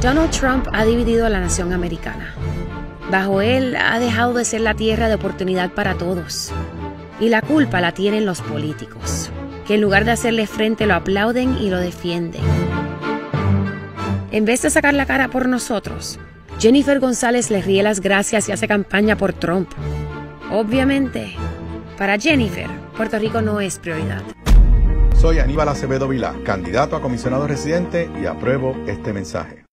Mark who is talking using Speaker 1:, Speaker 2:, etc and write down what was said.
Speaker 1: Donald Trump ha dividido a la nación americana. Bajo él ha dejado de ser la tierra de oportunidad para todos. Y la culpa la tienen los políticos, que en lugar de hacerle frente lo aplauden y lo defienden. En vez de sacar la cara por nosotros, Jennifer González le ríe las gracias y hace campaña por Trump. Obviamente, para Jennifer, Puerto Rico no es prioridad.
Speaker 2: Soy Aníbal Acevedo Vilá, candidato a comisionado residente y apruebo este mensaje.